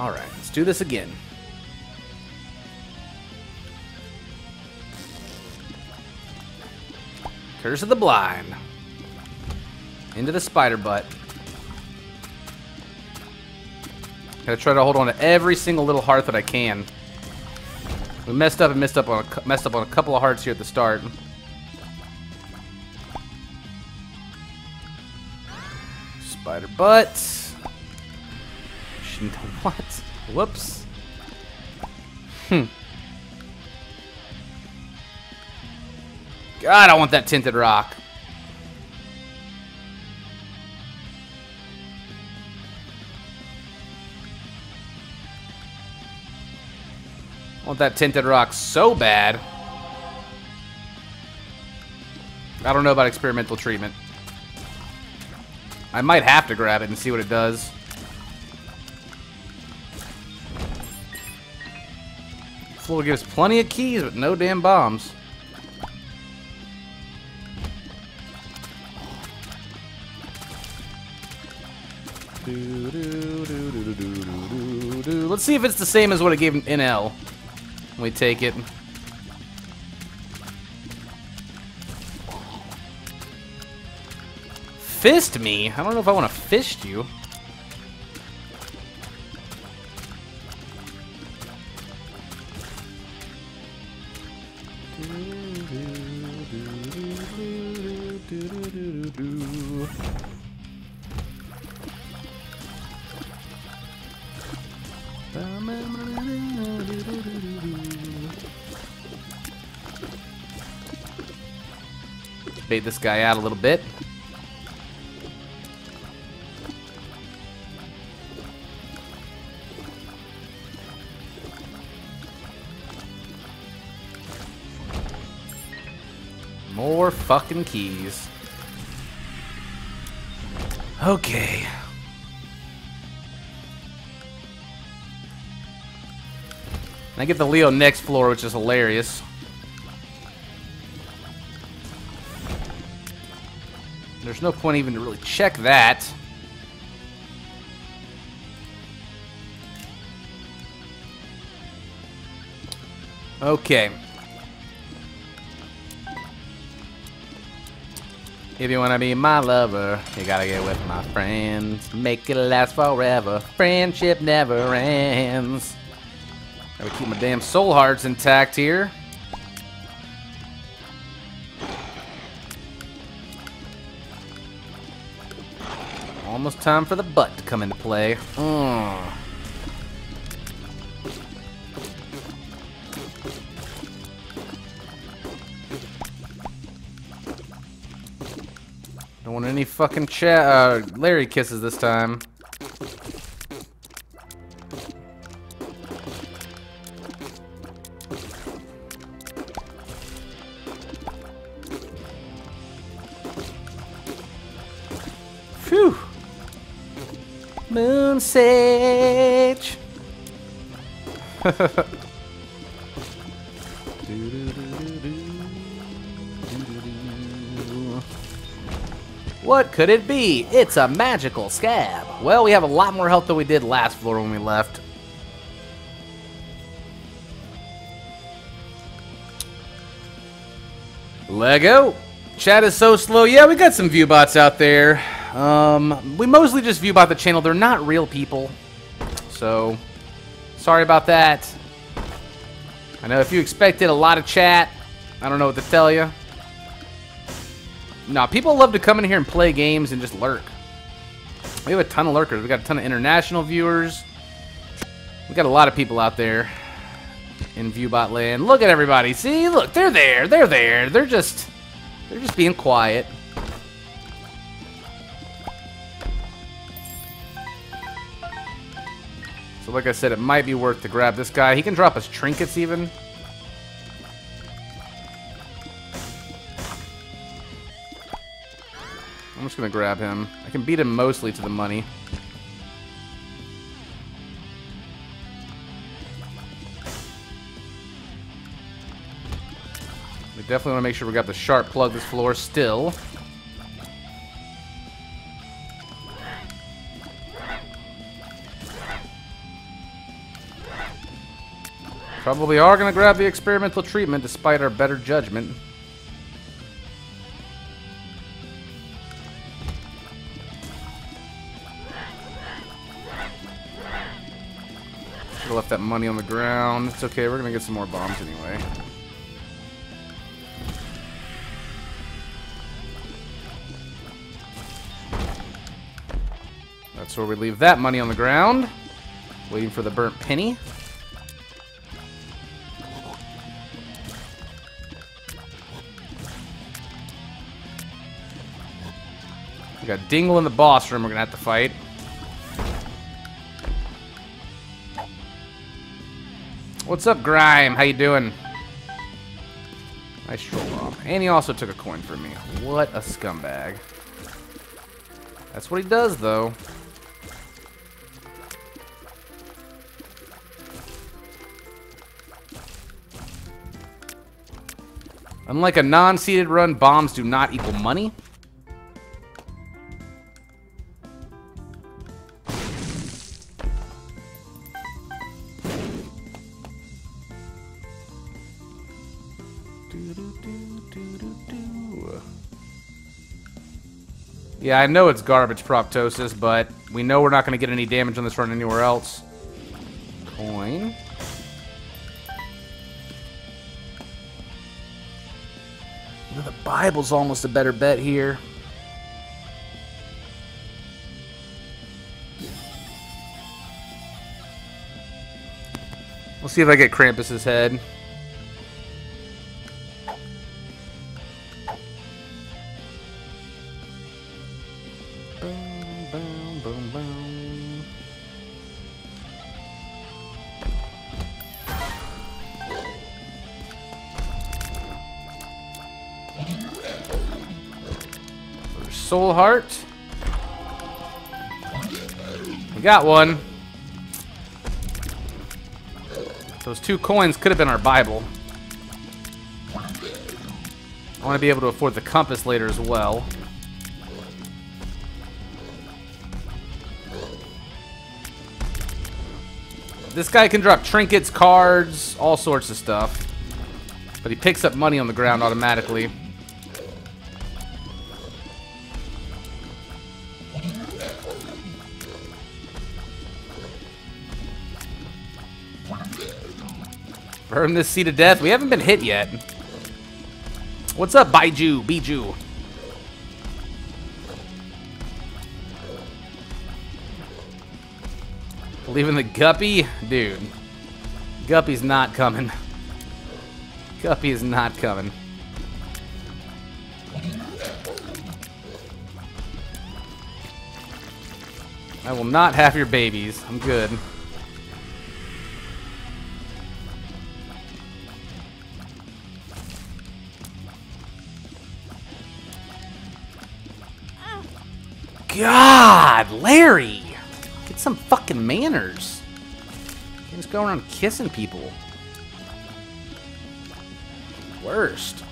Alright, let's do this again. Curse of the Blind. Into the spider butt. Gotta try to hold on to every single little heart that I can. We messed up and messed up on a, messed up on a couple of hearts here at the start. Spider What? Whoops. Hmm. God, I want that tinted rock. I want that tinted rock so bad. I don't know about experimental treatment. I might have to grab it and see what it does. Floor gives plenty of keys, but no damn bombs. Let's see if it's the same as what it gave in L. We take it. Fist me? I don't know if I want to fist you. This guy out a little bit. More fucking keys. Okay. I get the Leo next floor, which is hilarious. There's no point even to really check that. Okay. If you wanna be my lover, you gotta get with my friends. Make it last forever. Friendship never ends. Gotta keep my damn soul hearts intact here. Almost time for the butt to come into play. Mm. Don't want any fucking chat, uh, Larry kisses this time. What could it be? It's a magical scab. Well, we have a lot more health than we did last floor when we left. Lego. Chat is so slow. Yeah, we got some viewbots out there. Um, we mostly just view bot the channel. They're not real people. So, sorry about that. I know if you expected a lot of chat, I don't know what to tell you. Nah, people love to come in here and play games and just lurk. We have a ton of lurkers. We got a ton of international viewers. We got a lot of people out there in Viewbot land. Look at everybody. See, look, they're there. They're there. They're just, they're just being quiet. So like I said, it might be worth to grab this guy. He can drop us trinkets even. I'm just gonna grab him. I can beat him mostly to the money. We definitely want to make sure we got the sharp plug this floor still. Probably are going to grab the experimental treatment despite our better judgment. Should've left that money on the ground. It's okay, we're going to get some more bombs anyway. That's where we leave that money on the ground. Waiting for the burnt penny. Got Dingle in the boss room we're gonna have to fight. What's up, Grime? How you doing? Nice troll bomb. And he also took a coin from me. What a scumbag. That's what he does, though. Unlike a non-seeded run, bombs do not equal money. Yeah, I know it's garbage proptosis, but we know we're not going to get any damage on this run anywhere else. Coin. The Bible's almost a better bet here. We'll see if I get Krampus's head. Got one. Those two coins could have been our Bible. I want to be able to afford the compass later as well. This guy can drop trinkets, cards, all sorts of stuff. But he picks up money on the ground automatically. Burn this seed to death. We haven't been hit yet. What's up, Baiju? Biju? In the Guppy? Dude. Guppy's not coming. Guppy is not coming. I will not have your babies. I'm good. Larry! Get some fucking manners. You just go around kissing people. Worst.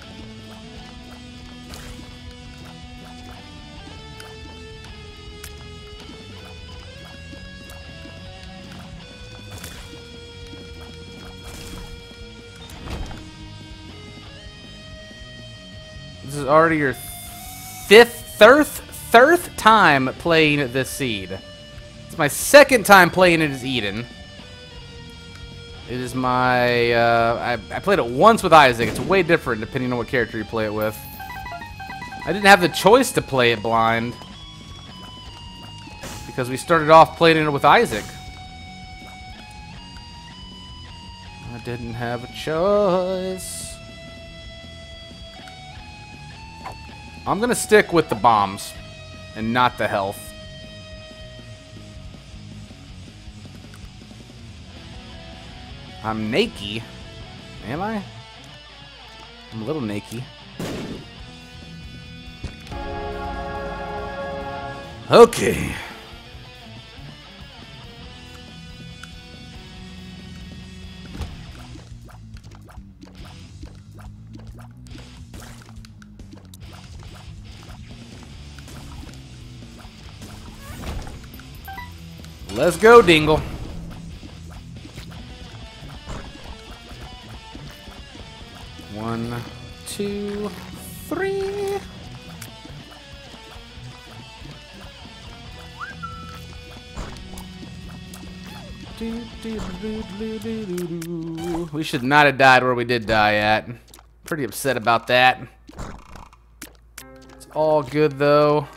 This is already your fifth, third, third time playing this seed. It's my second time playing it as Eden. It is my, uh, I, I played it once with Isaac. It's way different depending on what character you play it with. I didn't have the choice to play it blind. Because we started off playing it with Isaac. I didn't have a choice. I'm gonna stick with the bombs and not the health. I'm naked. Am I? I'm a little naked. Okay. Let's go, Dingle. One, two, three. We should not have died where we did die at. Pretty upset about that. It's all good though.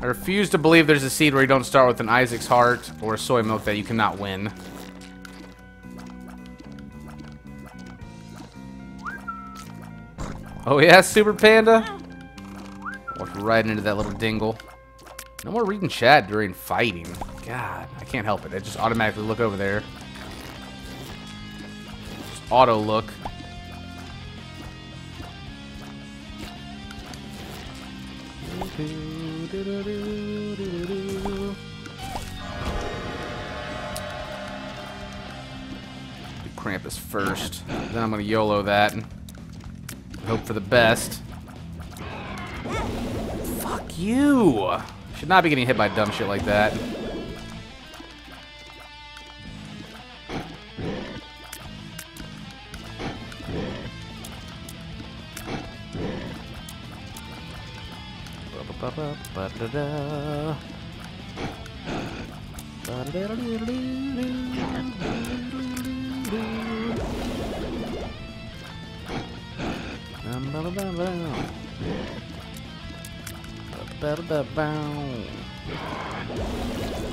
I refuse to believe there's a seed where you don't start with an Isaac's heart or a soy milk that you cannot win. Oh yeah, Super Panda? Walked right into that little dingle. No more reading chat during fighting. God, I can't help it. I just automatically look over there. Just auto look. Krampus first. Then I'm gonna YOLO that. And hope for the best. Fuck you! Should not be getting hit by dumb shit like that.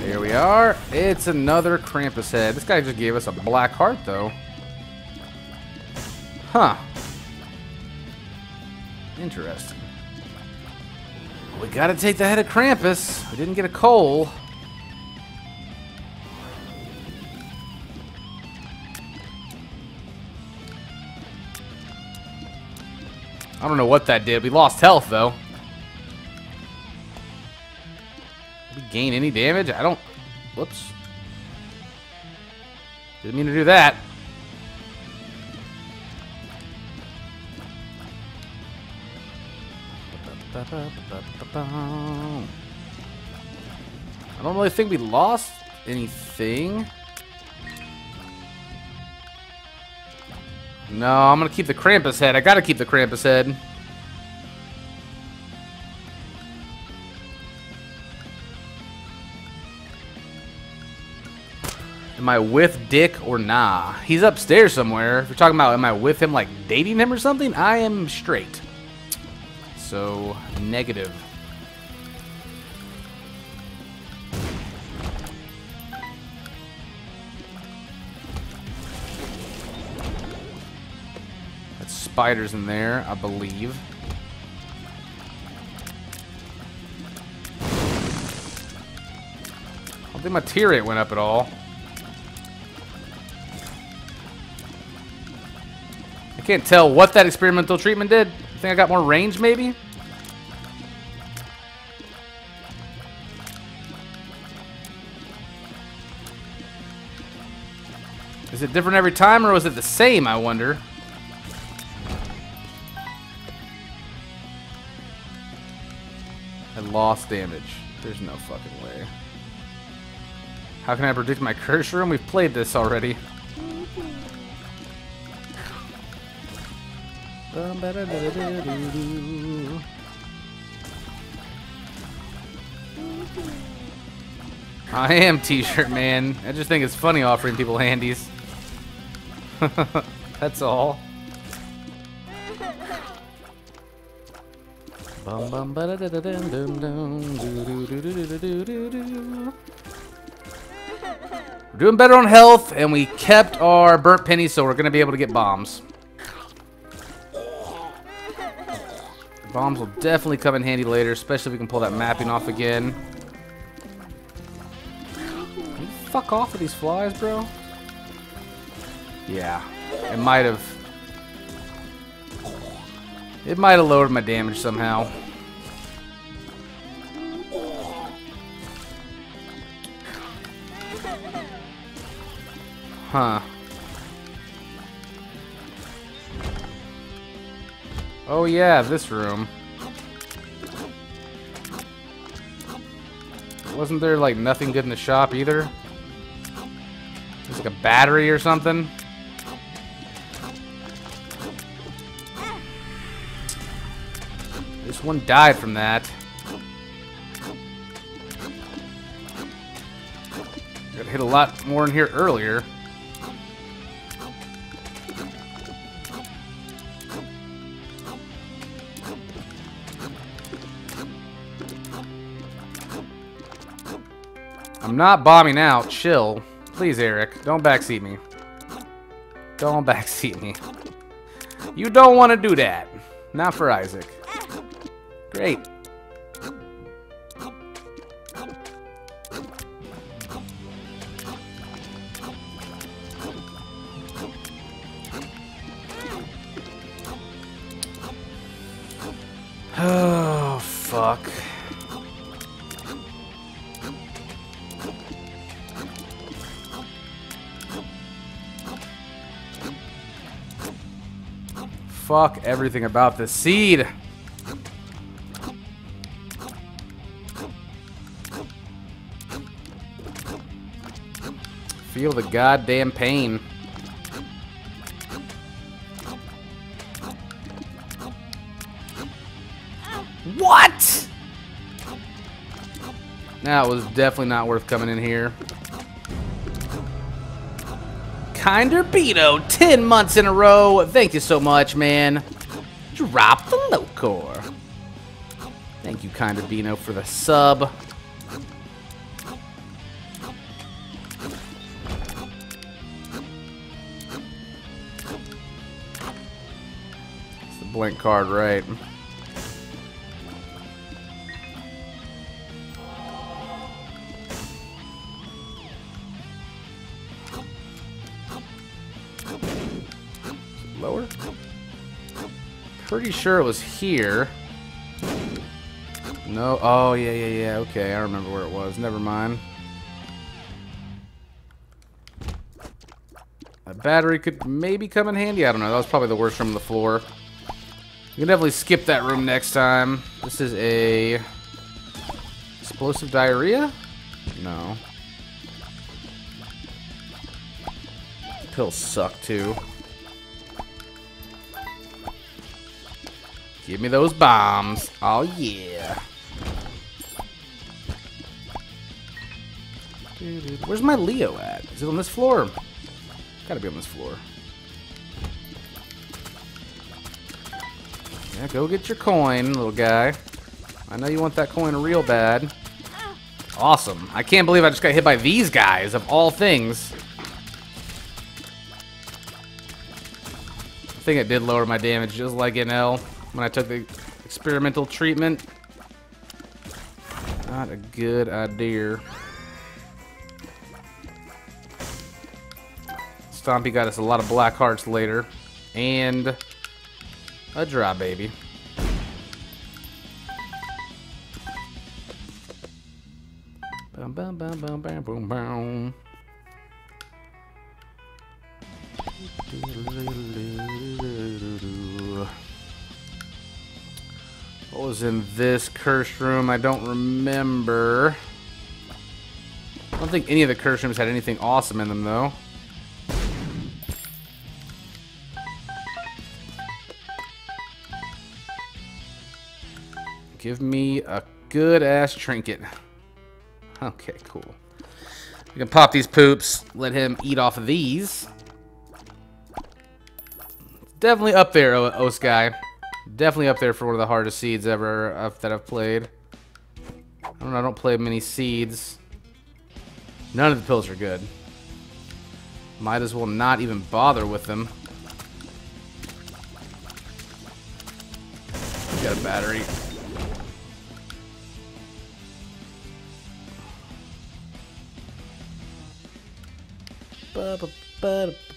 There we are. It's another Krampus head. This guy just gave us a black heart, though. Huh. Interesting. We gotta take the head of Krampus. We didn't get a coal. I don't know what that did. We lost health, though. Did we gain any damage? I don't... Whoops. Didn't mean to do that. I don't really think we lost anything. No, I'm gonna keep the Krampus head. I gotta keep the Krampus head. Am I with Dick or nah? He's upstairs somewhere. If you're talking about am I with him, like dating him or something, I am straight. So, negative. That's spiders in there, I believe. I don't think my tear rate went up at all. I can't tell what that experimental treatment did. I think I got more range, maybe? Is it different every time, or was it the same, I wonder? I lost damage. There's no fucking way. How can I predict my curse room? We've played this already. I am t-shirt man. I just think it's funny offering people handies. That's all. We're doing better on health, and we kept our burnt pennies, so we're to be able to get bombs. Bombs will definitely come in handy later, especially if we can pull that mapping off again. Fuck off with these flies, bro? Yeah, it might have... It might have lowered my damage somehow. Huh. Oh yeah, this room. Wasn't there like nothing good in the shop either? There's like a battery or something. This one died from that. Got hit a lot more in here earlier. I'm not bombing out. Chill. Please, Eric. Don't backseat me. Don't backseat me. You don't want to do that. Not for Isaac. Great. Fuck everything about the seed. Feel the goddamn pain. What? That was definitely not worth coming in here. Kinder Beto, 10 months in a row. Thank you so much, man. Drop the low core. Thank you, Kinder Beano, for the sub. It's the blank card, right? Sure it was here. No. Oh, yeah, yeah, yeah. Okay, I remember where it was. Never mind. A battery could maybe come in handy. I don't know. That was probably the worst room on the floor. You can definitely skip that room next time. This is a... Explosive diarrhea? No. Pills suck, too. Give me those bombs. Oh, yeah. Where's my Leo at? Is it on this floor? Gotta be on this floor. Yeah, go get your coin, little guy. I know you want that coin real bad. Awesome. I can't believe I just got hit by these guys, of all things. I think it did lower my damage, just like in L when I took the experimental treatment. Not a good idea. Stompy got us a lot of black hearts later. And a dry baby. Bum, bum, bum, bum, bum, bum, bum. Was in this cursed room? I don't remember. I don't think any of the cursed rooms had anything awesome in them, though. Give me a good-ass trinket. Okay, cool. We can pop these poops. Let him eat off of these. Definitely up there, O Sky. Definitely up there for one of the hardest seeds ever uh, that I've played. I don't I don't play many seeds. None of the pills are good. Might as well not even bother with them. Got a battery. Ba -ba -ba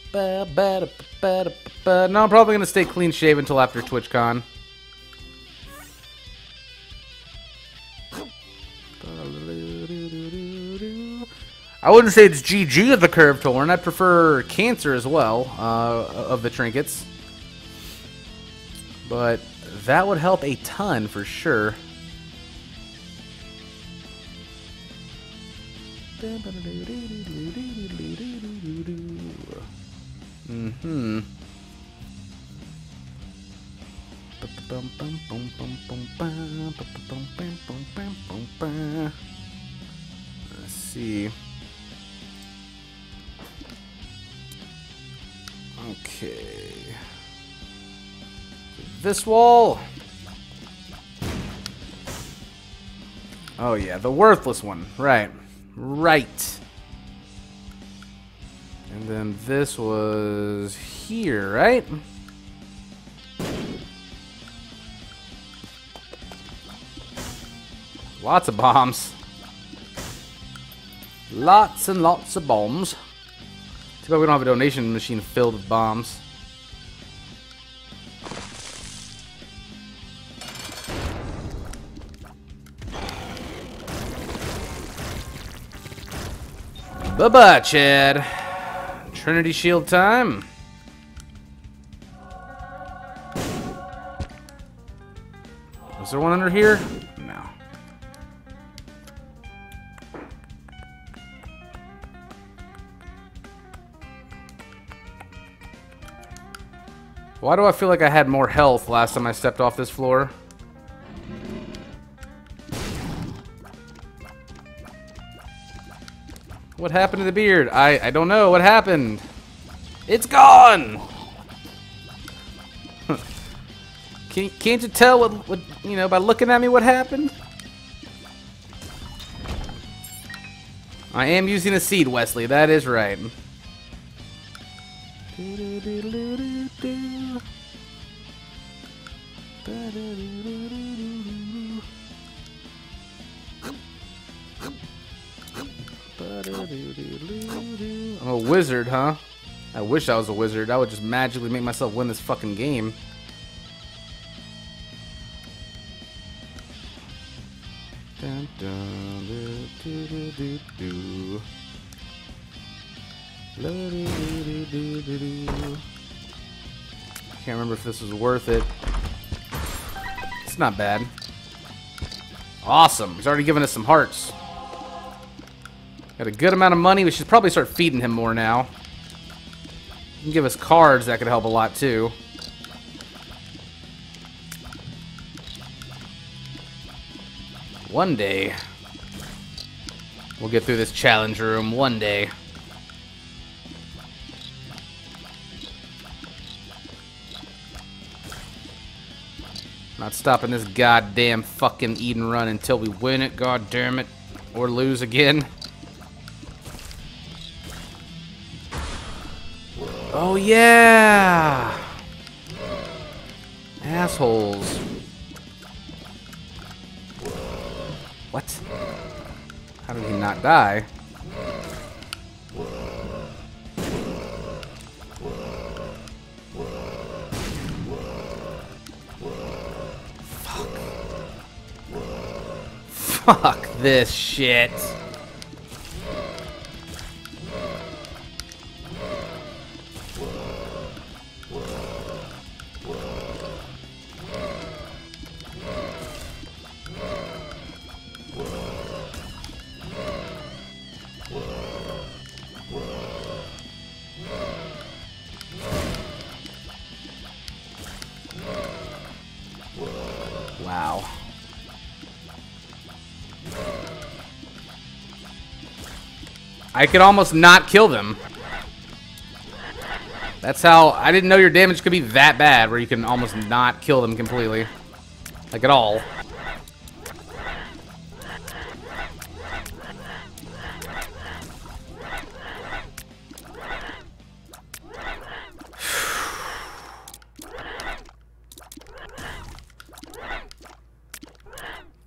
no, I'm probably going to stay clean shaven until after TwitchCon. I wouldn't say it's GG of the Curved Horn. I'd prefer Cancer as well uh, of the trinkets. But that would help a ton for sure. Mm-hmm. Let's see. Okay. This wall. Oh yeah, the worthless one. Right. Right. And then this was here, right? Lots of bombs. Lots and lots of bombs. Too bad we don't have a donation machine filled with bombs. Bye-bye, Chad. Trinity Shield time. Was there one under here? No. Why do I feel like I had more health last time I stepped off this floor? What happened to the beard? I, I don't know. What happened? It's gone! Can, can't you tell what, what, you know, by looking at me what happened? I am using a seed, Wesley. That is right. I'm a wizard, huh? I wish I was a wizard. I would just magically make myself win this fucking game. Dun, dun, do, do, do. Can't remember if this was worth it. It's not bad. Awesome. He's already given us some hearts. Got a good amount of money. We should probably start feeding him more now. He can give us cards. That could help a lot, too. One day, we'll get through this challenge room. One day. Not stopping this goddamn fucking Eden run until we win it, god damn it. Or lose again. Oh yeah! Assholes. What? How did he not die? Fuck. Fuck this shit. I could almost not kill them. That's how... I didn't know your damage could be that bad, where you can almost not kill them completely. Like, at all.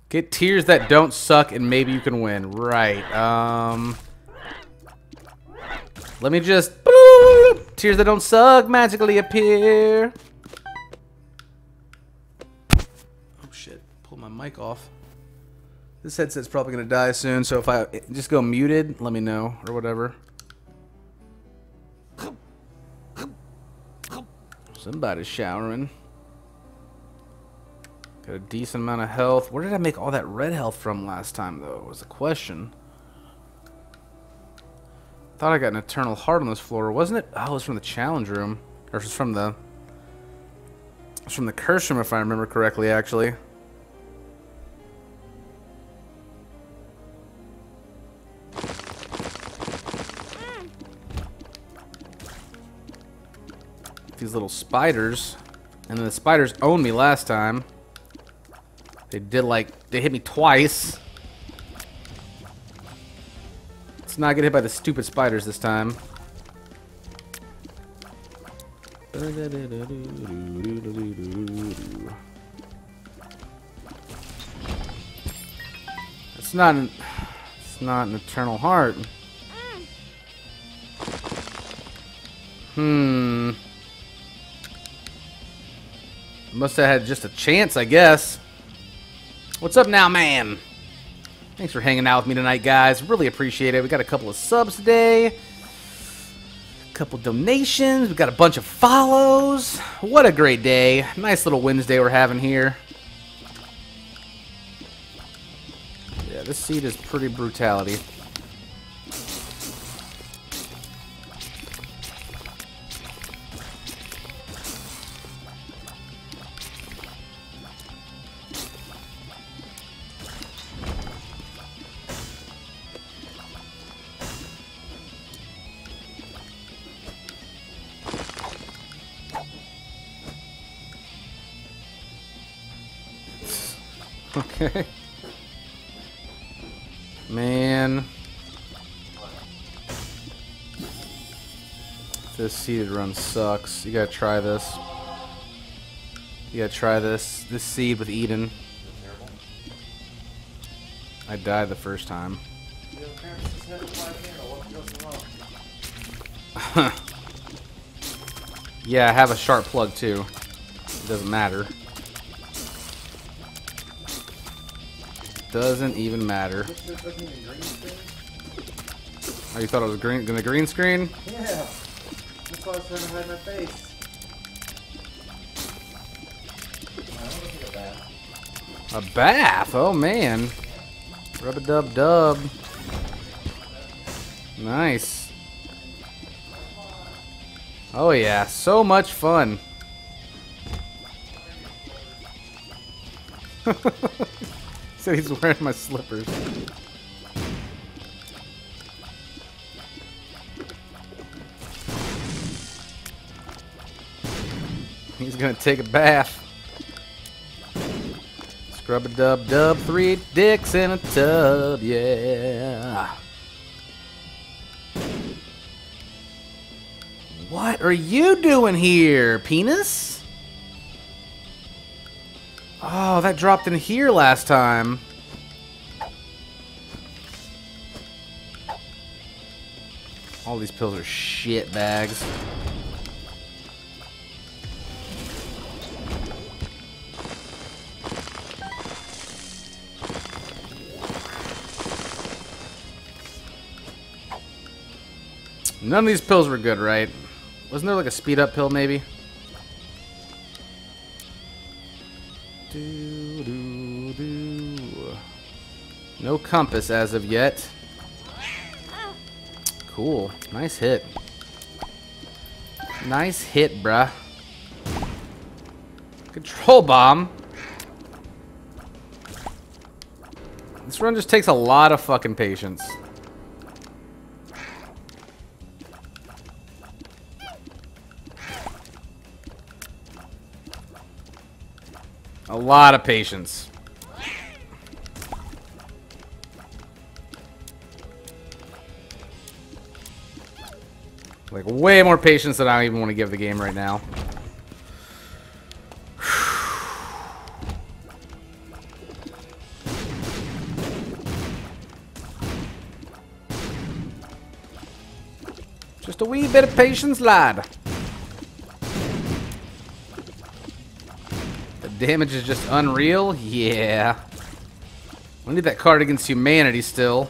Get tears that don't suck and maybe you can win. Right. Um... Let me just... Tears that don't suck magically appear. Oh shit. Pull my mic off. This headset's probably going to die soon, so if I just go muted, let me know, or whatever. Somebody's showering. Got a decent amount of health. Where did I make all that red health from last time, though, was the question. Thought I got an Eternal Heart on this floor. Wasn't it? Oh, it was from the challenge room. Or it was from the... It was from the curse room, if I remember correctly, actually. These little spiders. And then the spiders owned me last time. They did like, they hit me twice. Let's not get hit by the stupid spiders this time. It's not an, it's not an eternal heart. Hmm. Must have had just a chance, I guess. What's up now, man? Thanks for hanging out with me tonight, guys. Really appreciate it. We got a couple of subs today. A couple donations. We got a bunch of follows. What a great day. Nice little Wednesday we're having here. Yeah, this seed is pretty brutality. Seeded run sucks. You gotta try this. You gotta try this. This seed with Eden. I died the first time. yeah, I have a sharp plug too. It doesn't matter. Doesn't even matter. Oh, you thought it was green the green screen? Yeah. Was trying to hide my face. A bath? Oh man. Rub a dub dub. Nice. Oh yeah, so much fun. Said he's wearing my slippers. Gonna take a bath. Scrub a dub dub, three dicks in a tub, yeah. What are you doing here, penis? Oh, that dropped in here last time. All these pills are shit bags. None of these pills were good, right? Wasn't there like a speed up pill, maybe? Do, do, do. No compass as of yet. Cool. Nice hit. Nice hit, bruh. Control bomb. This run just takes a lot of fucking patience. Lot of patience. Like, way more patience than I even want to give the game right now. Just a wee bit of patience, lad. Damage is just unreal? Yeah. I need that card against humanity still.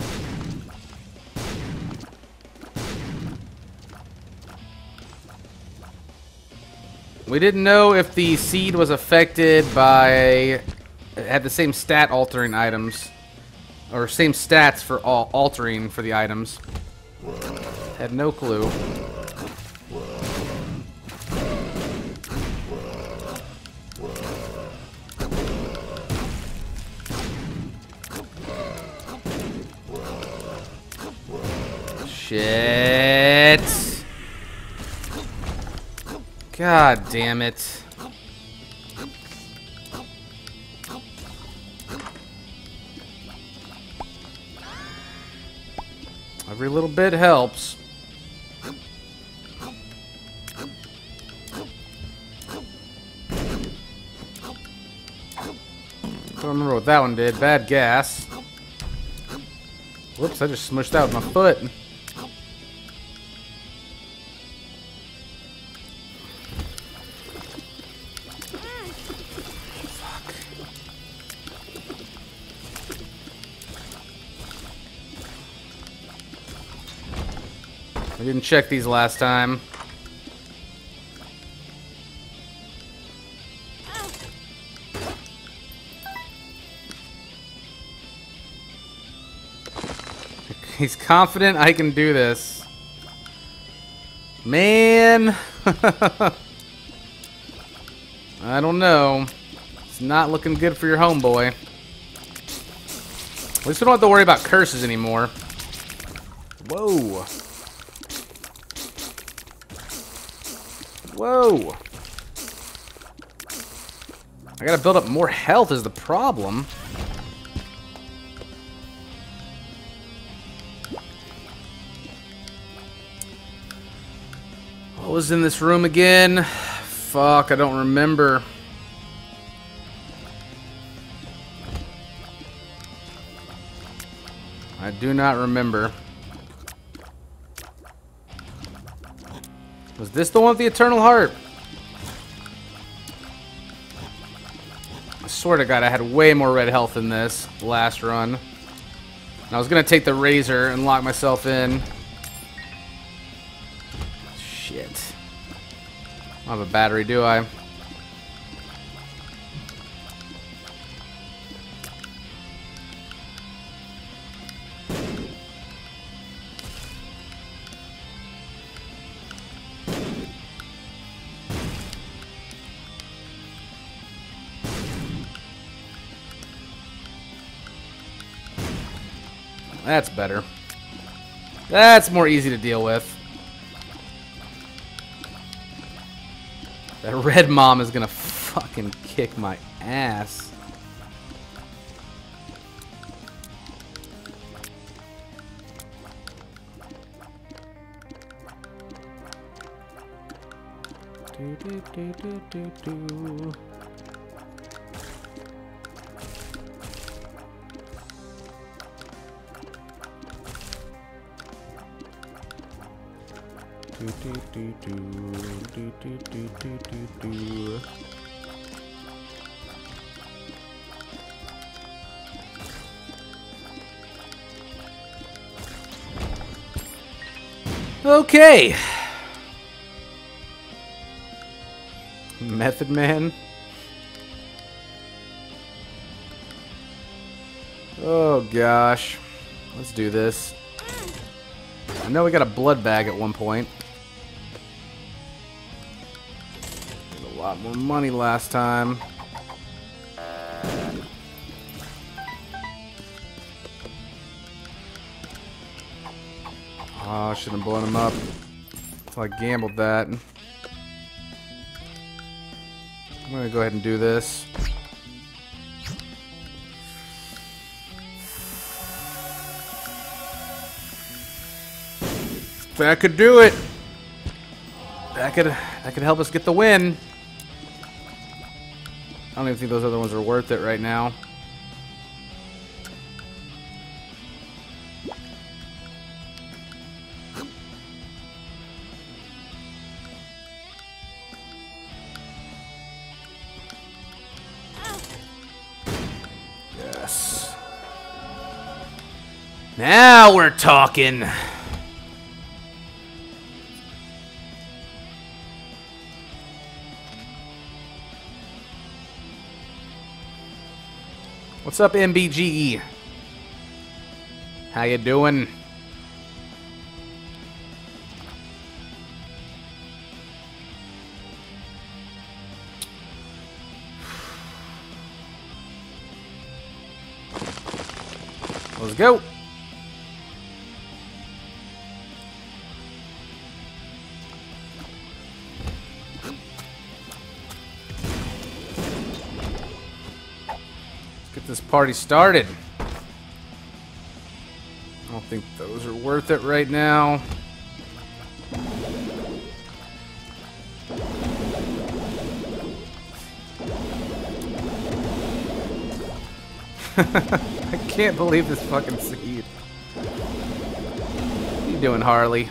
We didn't know if the seed was affected by had the same stat altering items or same stats for all altering for the items. Had no clue. God damn it. Every little bit helps. Don't remember what that one did. Bad gas. Whoops, I just smushed out my foot. Didn't check these last time. He's confident I can do this. Man. I don't know. It's not looking good for your homeboy. At least we don't have to worry about curses anymore. Whoa. Whoa. I gotta build up more health is the problem. What was in this room again? Fuck, I don't remember. I do not remember. Was this the one with the Eternal Heart? Swear to God, I had way more red health in this last run. And I was gonna take the Razor and lock myself in. Shit. I don't have a battery, do I? That's better. That's more easy to deal with. That red mom is gonna fucking kick my ass. Do, do, do, do do do do do do do. Okay. Method Man. Oh gosh. Let's do this. I know we got a blood bag at one point. Lot more money last time. Oh, I shouldn't have blown him up. So I gambled that. I'm gonna go ahead and do this. That could do it. That could that could help us get the win. I don't even think those other ones are worth it right now. Yes. Now we're talking. What's up, MBGE? How you doing? Let's go. Party started. I don't think those are worth it right now. I can't believe this fucking seed. What are you doing, Harley?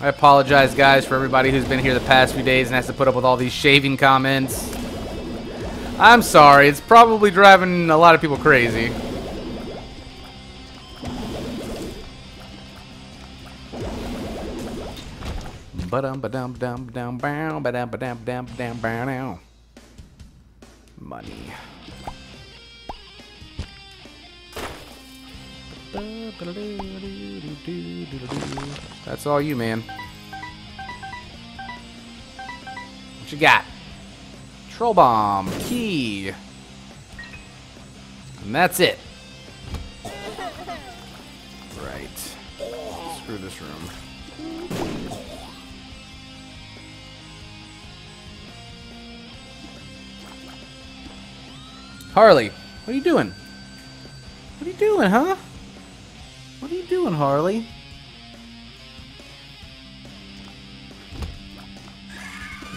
I apologize, guys, for everybody who's been here the past few days and has to put up with all these shaving comments. I'm sorry, it's probably driving a lot of people crazy. Ba-dum ba-dum dum dum ba-dum ba-dum dum dum now. Money. That's all you, man. What you got? Troll bomb, key. And that's it. Right. Screw this room. Harley, what are you doing? What are you doing, huh? Doing, Harley?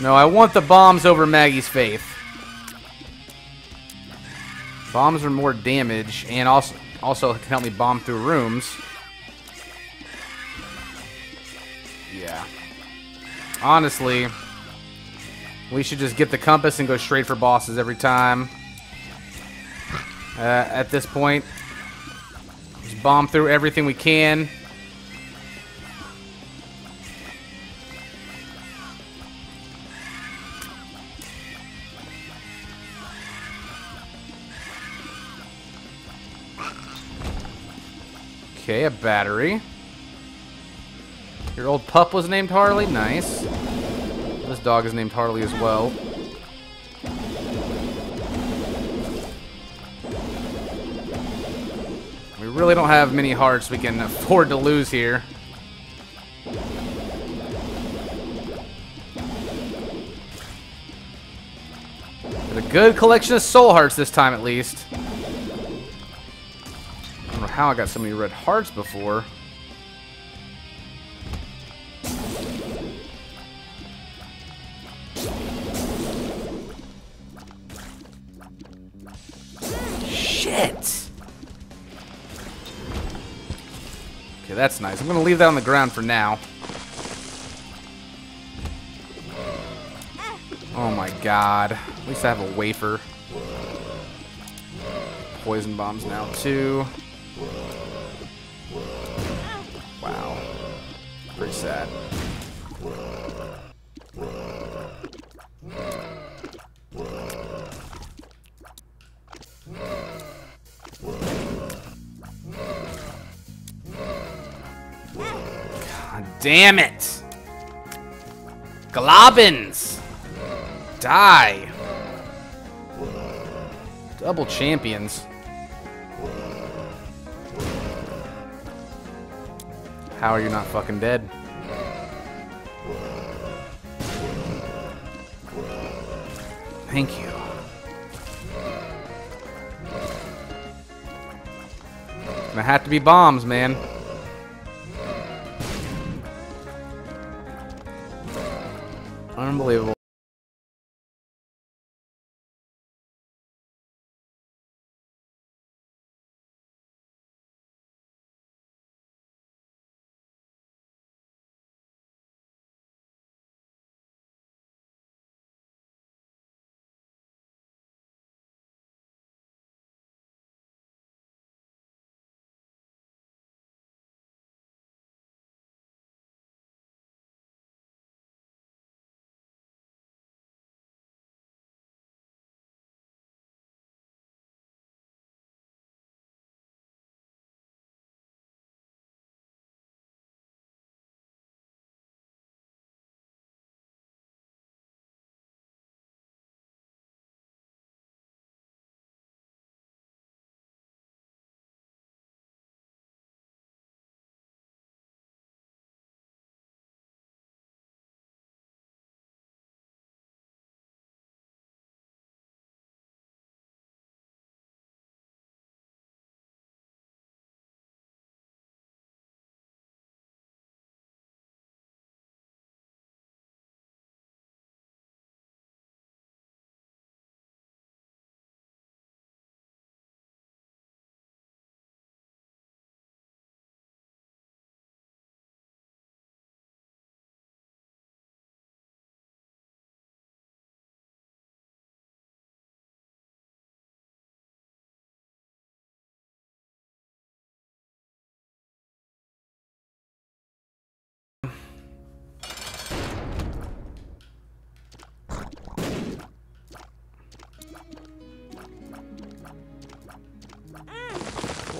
No, I want the bombs over Maggy's faith. Bombs are more damage, and also also can help me bomb through rooms. Yeah. Honestly, we should just get the compass and go straight for bosses every time. Uh, at this point, bomb through everything we can. Okay, a battery. Your old pup was named Harley? Nice. This dog is named Harley as well. Really don't have many hearts we can afford to lose here. Got a good collection of soul hearts this time at least. I don't know how I got so many red hearts before. That's nice. I'm gonna leave that on the ground for now. Oh my god. At least I have a wafer. Poison bombs now too. Wow. Pretty sad. Damn it! Globins! Die! Double champions. How are you not fucking dead? Thank you. Gonna have to be bombs, man.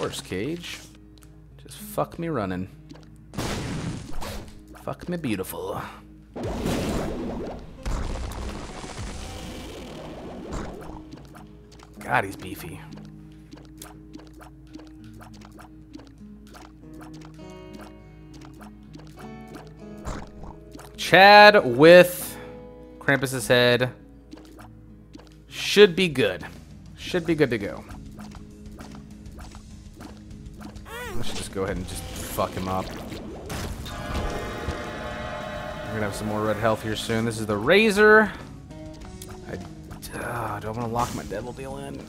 Horse cage. Just fuck me running. Fuck me beautiful. God, he's beefy. Chad with Krampus's head. Should be good. Should be good to go. Go ahead and just fuck him up. We're gonna have some more red health here soon. This is the Razor. I uh, don't want to lock my Devil Deal in?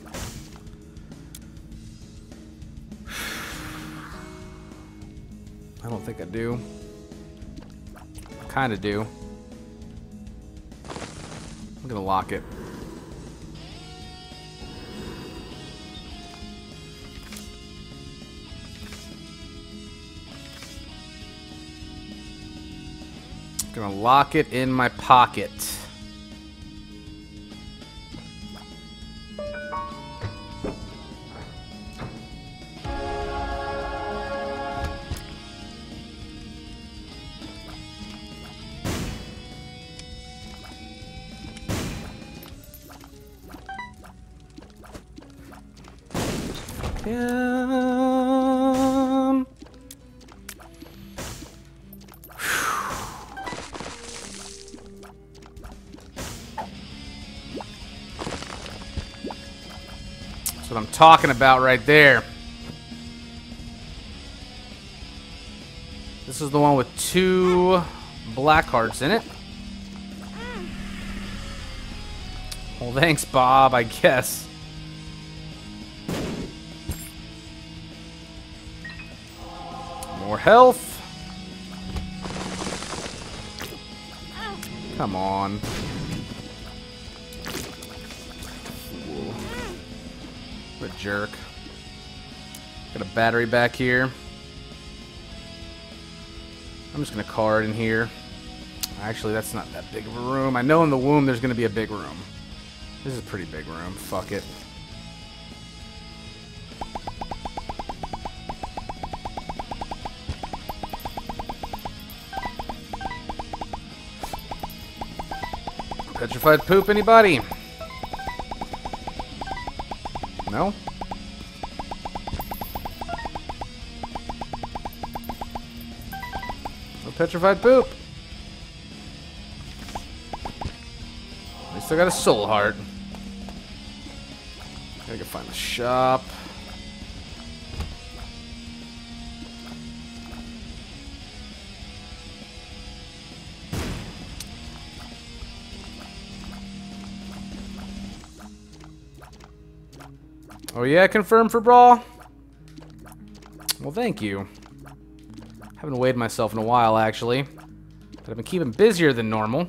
I don't think I do. I kind of do. I'm gonna lock it. Gonna lock it in my pocket. Talking about right there. This is the one with two black hearts in it. Well, thanks, Bob, I guess. More health. Come on. Jerk. Got a battery back here. I'm just gonna card in here. Actually, that's not that big of a room. I know in the womb there's gonna be a big room. This is a pretty big room. Fuck it. Petrified poop, anybody? No? Petrified poop. I got a soul heart. Gotta go find the shop. Oh yeah, confirmed for Brawl? Well, thank you. Haven't weighed myself in a while, actually. But I've been keeping busier than normal.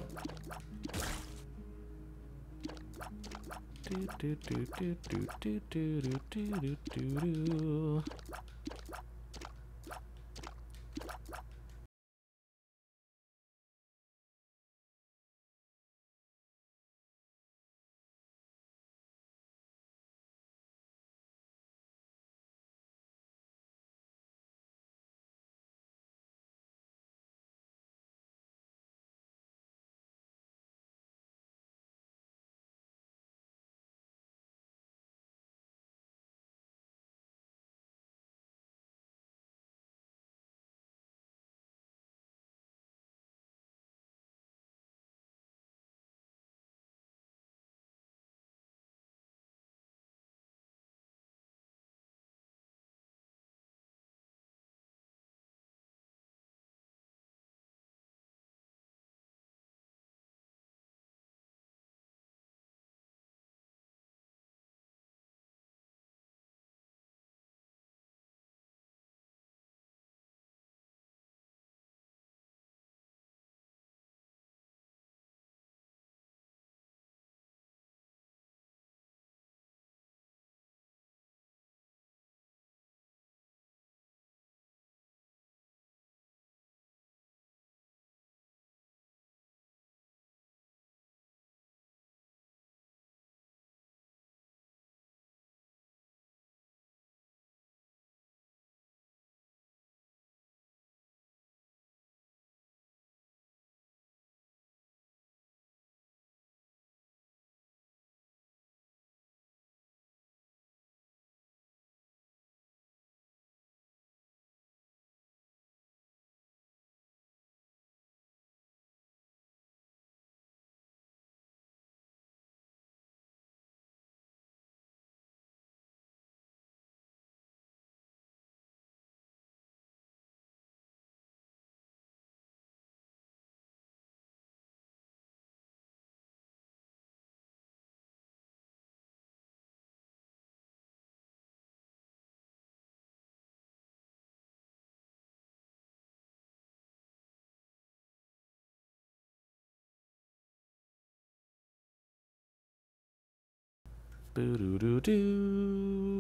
Do, do, do, do, do,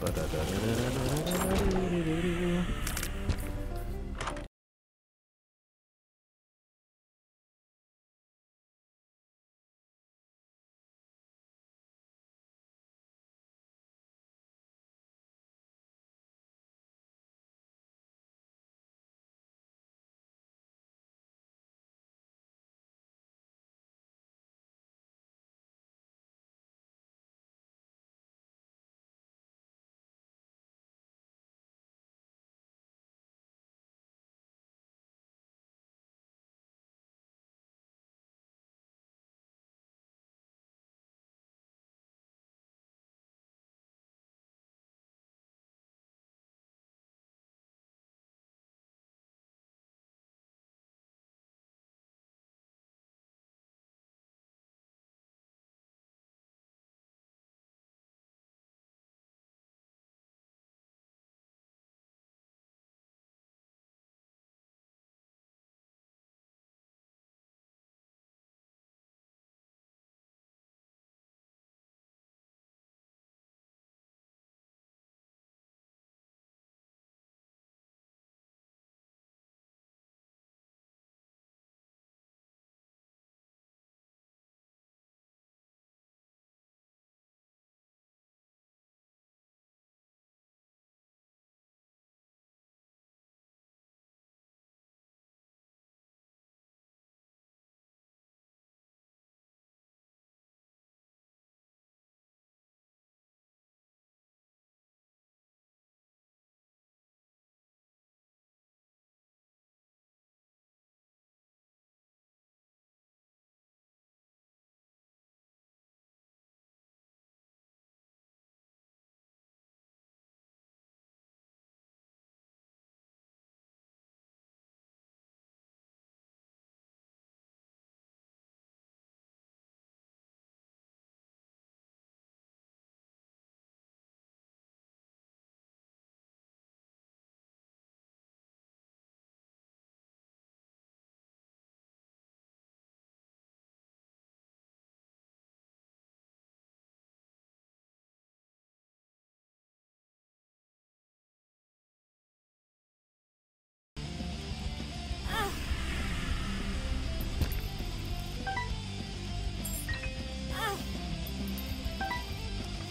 do, do, do, do, do, do. Boo doo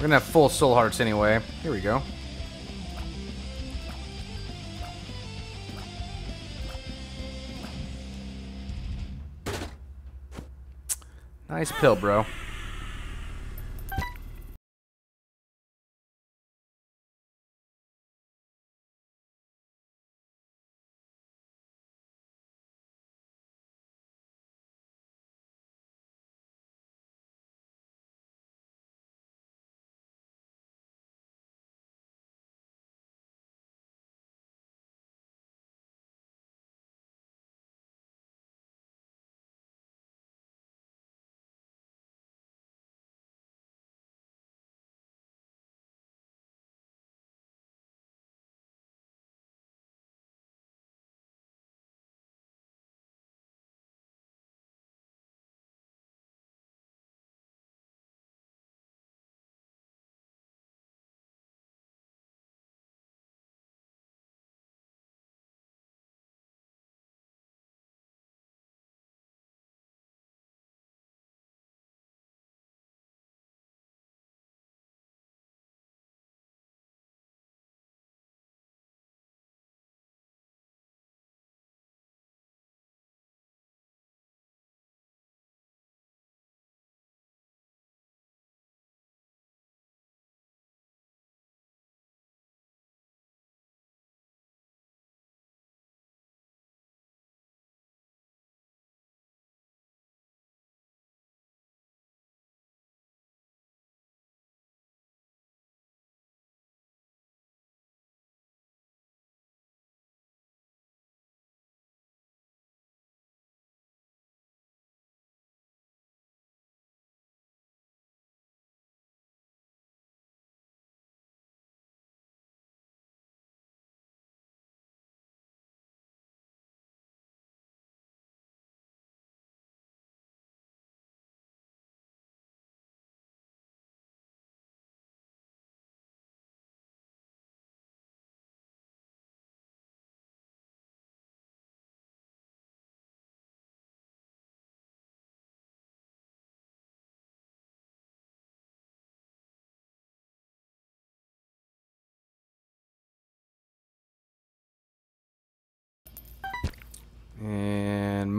We're gonna have full soul hearts anyway. Here we go. Nice pill, bro.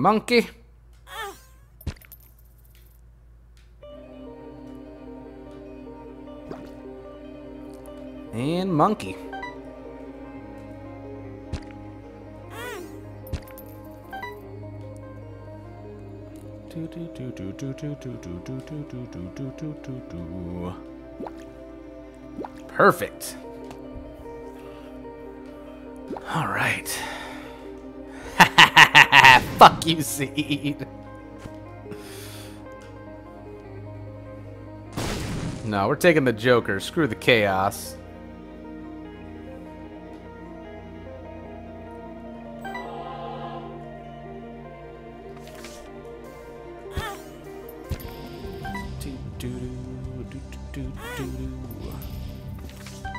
Monkey. And monkey. Perfect. All right. Fuck you, Seed. No, we're taking the Joker. Screw the Chaos.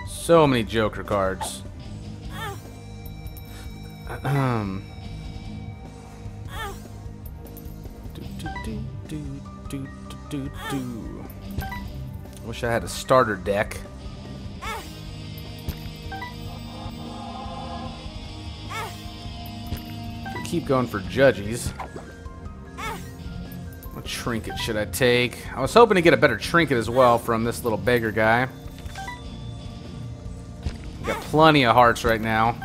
So many Joker cards. Um, do. Wish I had a starter deck. Keep going for judges. What trinket should I take? I was hoping to get a better trinket as well from this little beggar guy. Got plenty of hearts right now.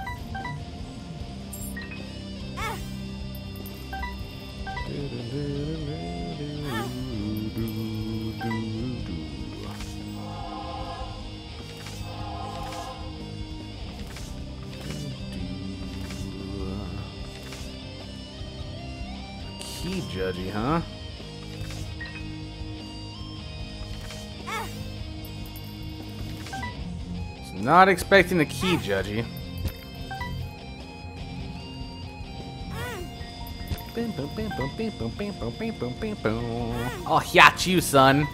Expecting the key judgy. I'll you, son.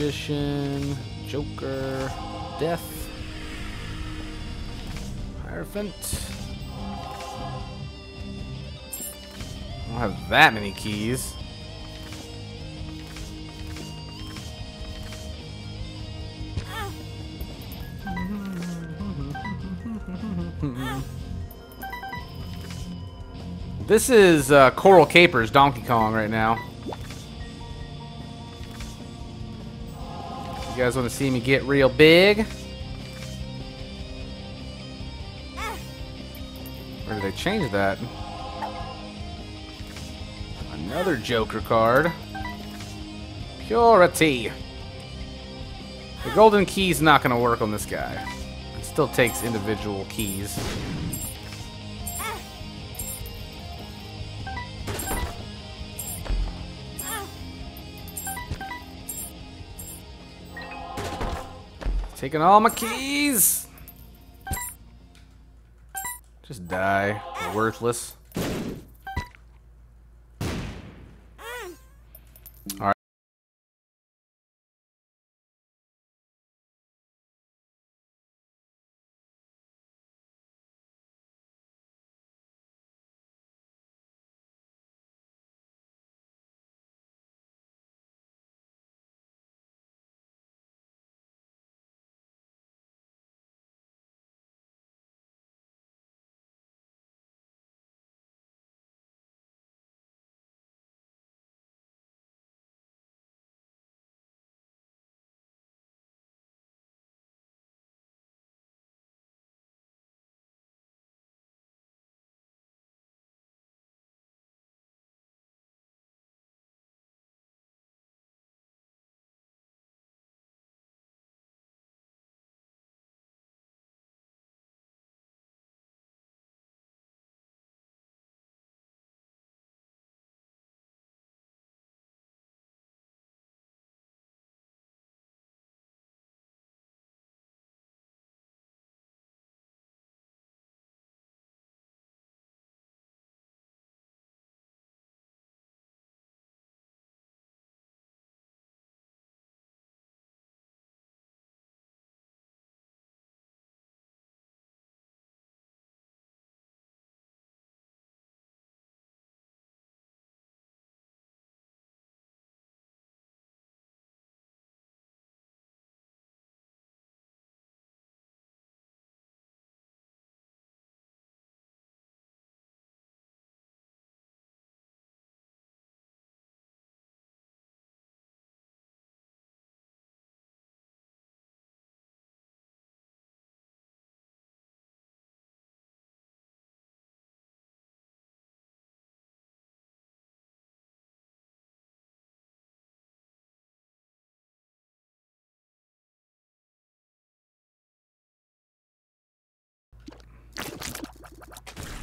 Magician, Joker, Death, Hierophant. I don't have that many keys. This is uh, Coral Capers Donkey Kong right now. You guys want to see me get real big? Or did they change that? Another Joker card. Purity. The golden key's not going to work on this guy. It still takes individual keys. Taking all my keys! Just die. Worthless.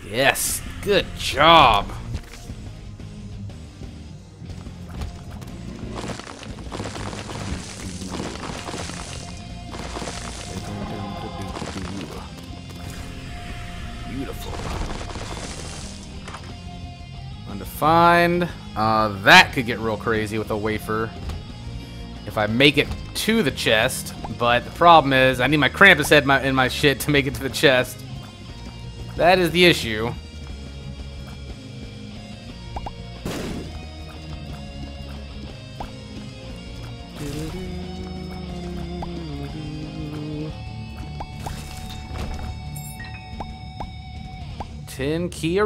Yes, good job. Beautiful. Undefined. Uh, that could get real crazy with a wafer. If I make it to the chest, but the problem is I need my Krampus head in my, in my shit to make it to the chest. That is the issue. Ten key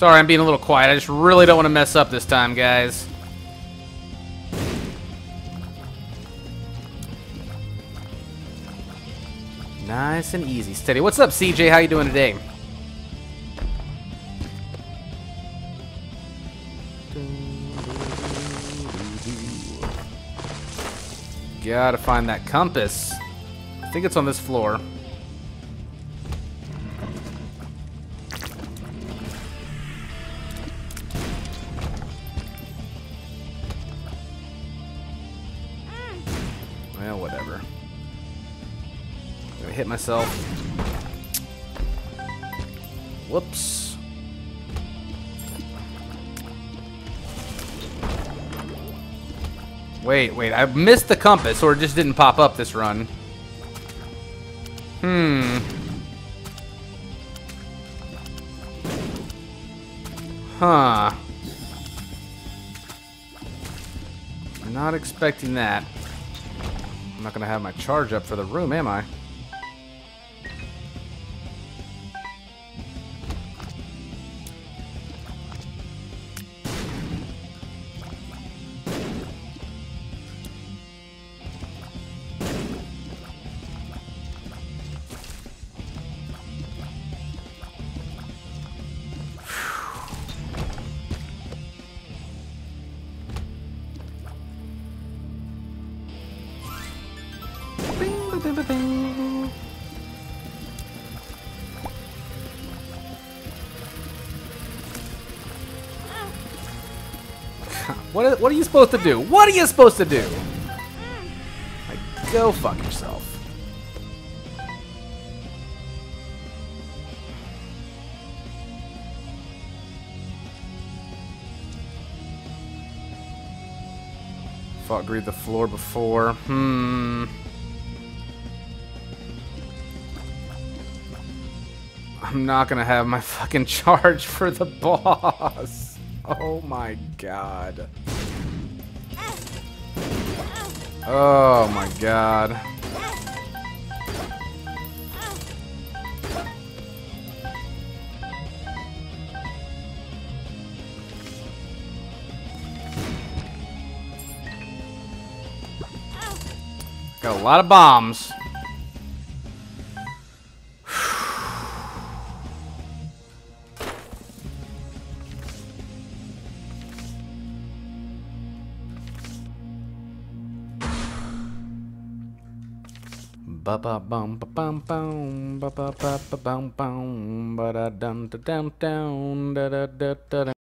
Sorry, I'm being a little quiet. I just really don't want to mess up this time, guys. Nice and easy, steady. What's up, CJ? How you doing today? Gotta find that compass. I think it's on this floor. Myself. Whoops. Wait, wait, I missed the compass, or it just didn't pop up this run. Hmm. Huh. I'm not expecting that. I'm not gonna have my charge up for the room, am I? What are, what are you supposed to do? What are you supposed to do? Like, go fuck yourself. Fought greed the floor before. Hmm. I'm not gonna have my fucking charge for the boss. Oh my god. Oh my god. Got a lot of bombs. Ba ba bum ba bum bum ba ba ba ba bum bum ba da dum da dum down da da da da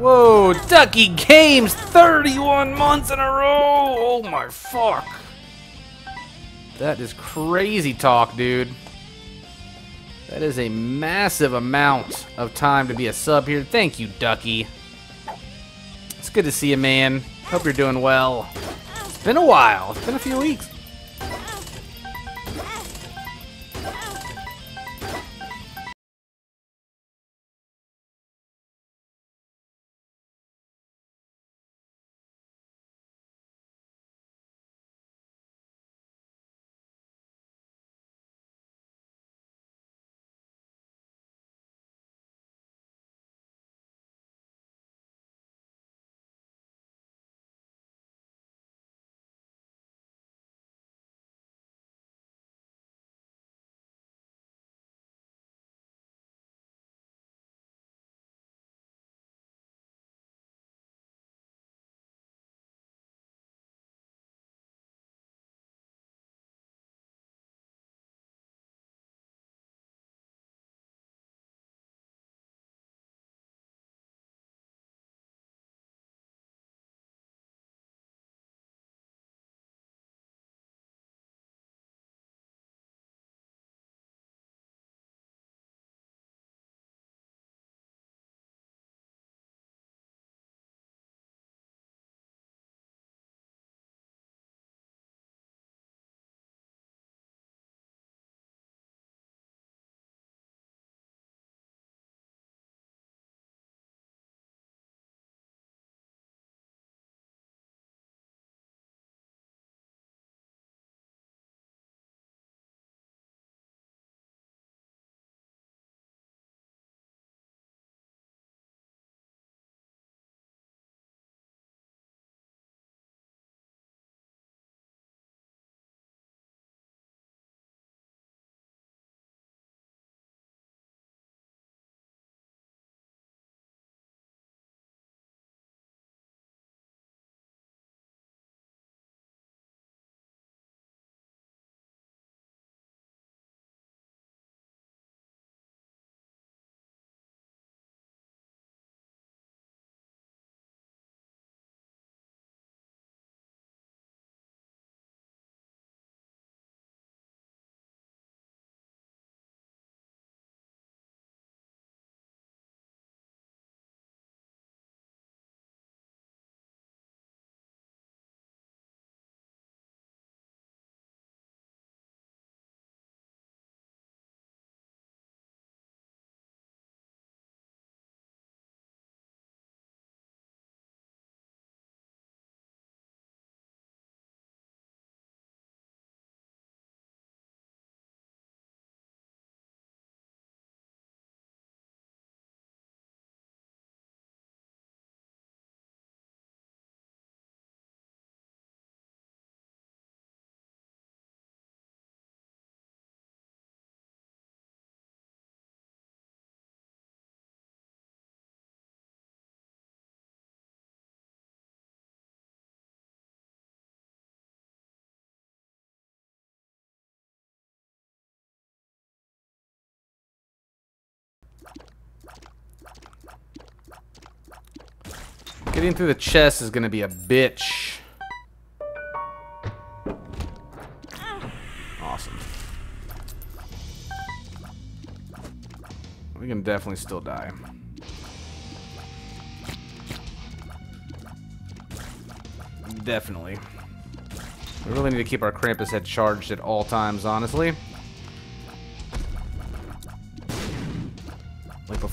Whoa, Ducky Games, 31 months in a row! Oh my fuck. That is crazy talk, dude. That is a massive amount of time to be a sub here. Thank you, Ducky. It's good to see you, man. Hope you're doing well. It's been a while. It's been a few weeks. Getting through the chest is gonna be a bitch. Awesome. We can definitely still die. Definitely. We really need to keep our Krampus head charged at all times, honestly.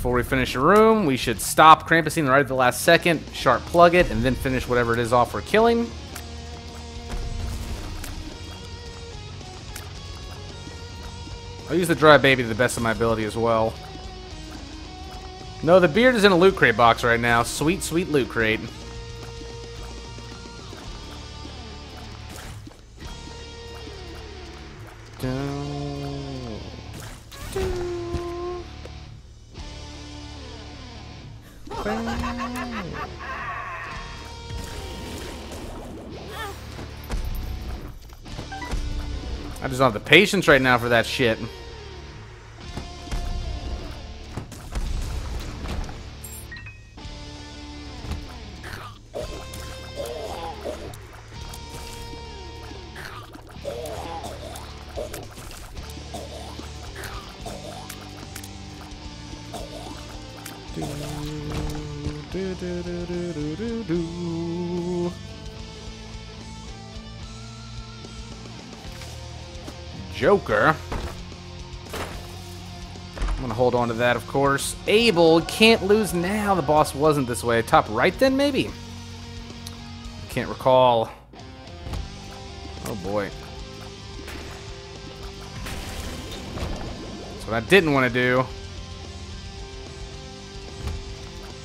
Before we finish a room, we should stop Krampusing right at the last second, sharp plug it, and then finish whatever it is off we're killing. I'll use the dry baby to the best of my ability as well. No, the beard is in a loot crate box right now. Sweet, sweet loot crate. I just don't have the patience right now for that shit. That, of course. Abel can't lose now. The boss wasn't this way. Top right, then maybe. Can't recall. Oh boy. That's what I didn't want to do.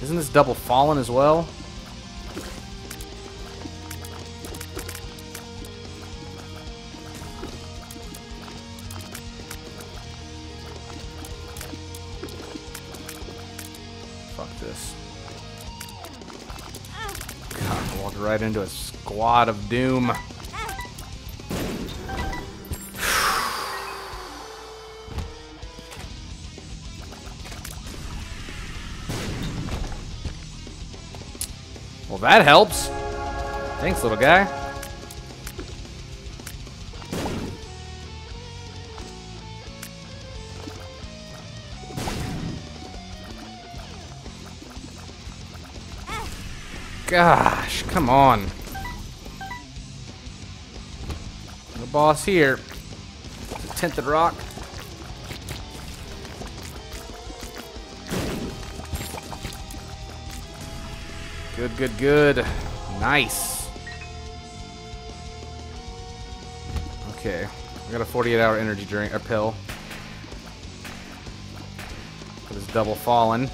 Isn't this double fallen as well? Right into a squad of doom. Well, that helps. Thanks, little guy. Gosh, come on. The boss here. Tinted rock. Good, good, good. Nice. Okay. I got a 48 hour energy drink, a pill. It is double fallen.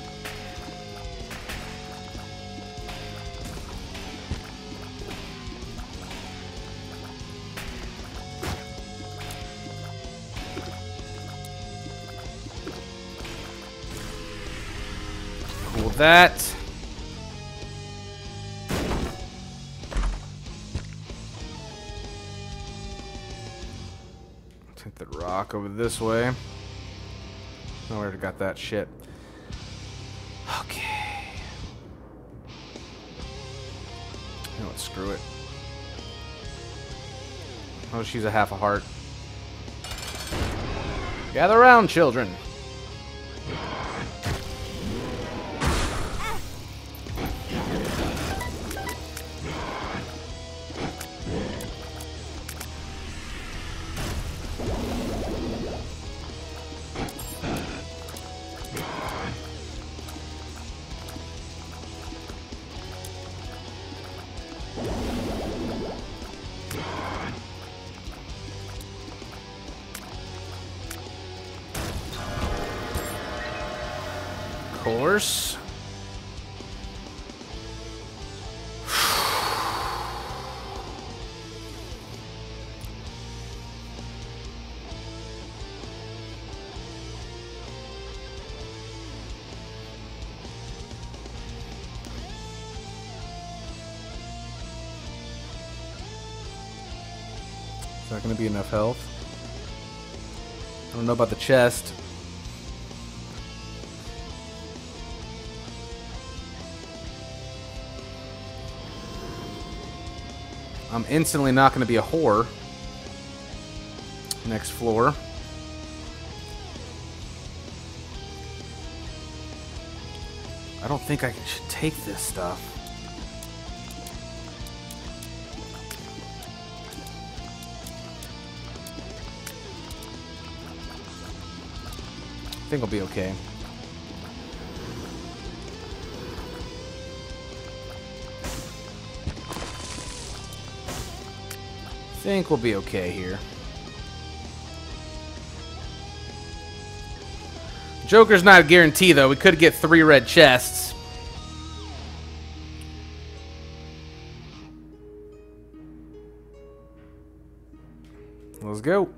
That. Take the rock over this way. Oh, I already got that shit. Okay. You know what? Screw it. Oh, she's a half a heart. Gather around, children. Be enough health? I don't know about the chest. I'm instantly not going to be a whore. Next floor. I don't think I should take this stuff. I think I'll be okay. I think we'll be okay here. Joker's not a guarantee, though. We could get three red chests. Let's go.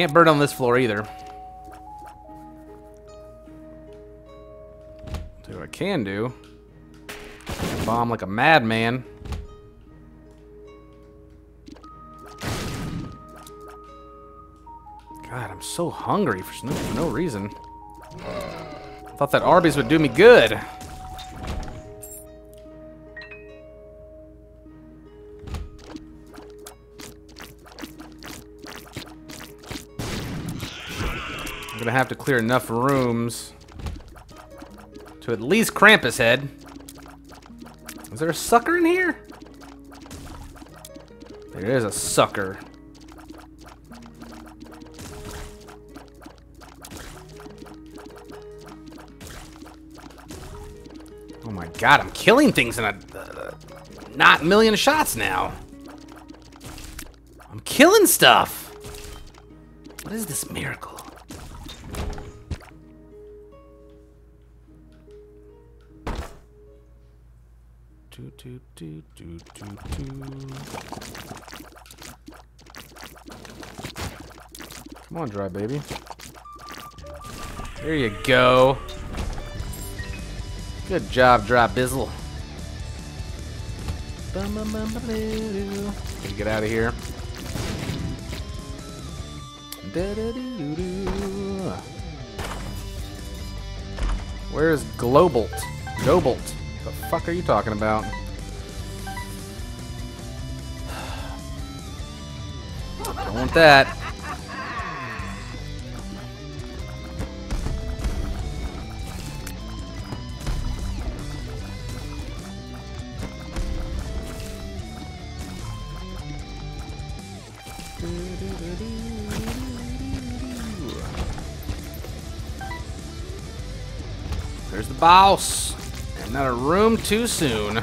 Can't burn on this floor either. See what I can do. Bomb like a madman. God, I'm so hungry for no, for no reason. I thought that Arby's would do me good. Gonna have to clear enough rooms to at least Krampus head. Is there a sucker in here? There is a sucker. Oh my god, I'm killing things in a uh, not million shots now. I'm killing stuff. What is this miracle? Do, do, do. Come on, dry baby. There you go. Good job, Dry Bizzle. Gotta get out of here. Where's Globolt? Gobolt. What the fuck are you talking about? Want that. There's the boss. And not a room too soon.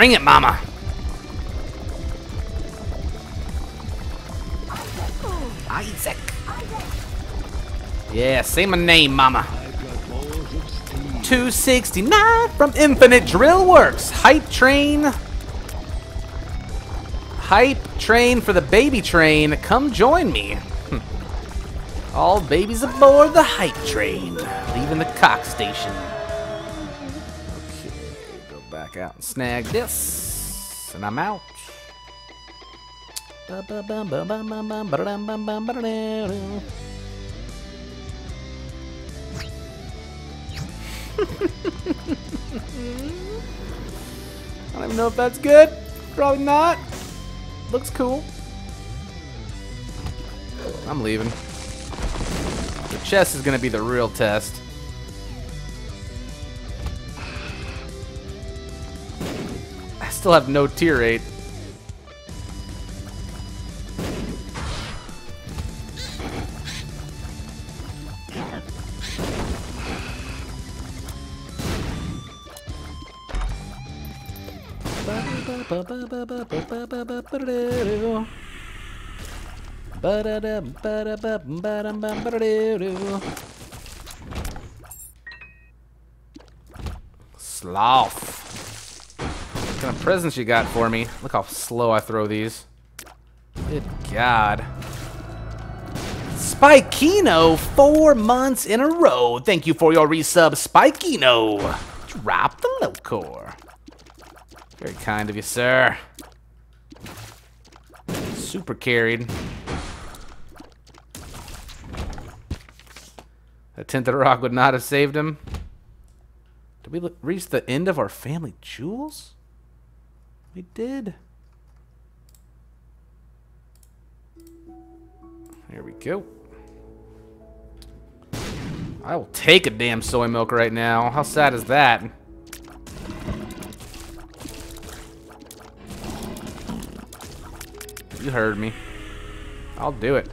Bring it, mama. Isaac. Yeah, say my name, mama. 269 from Infinite Drill Works. Hype train. Hype train for the baby train. Come join me. Hmm. All babies aboard the hype train. Leaving the cock station. Snag this. And I'm out. I don't even know if that's good. Probably not. Looks cool. I'm leaving. The chest is gonna be the real test. Still have no tier 8. Sloth. Kind of presents you got for me? Look how slow I throw these. Good God. Spikino, four months in a row. Thank you for your resub, Spikino. Drop the low core. Very kind of you, sir. Super carried. That tinted rock would not have saved him. Did we reach the end of our family jewels? We did. There we go. I will take a damn soy milk right now. How sad is that? You heard me. I'll do it.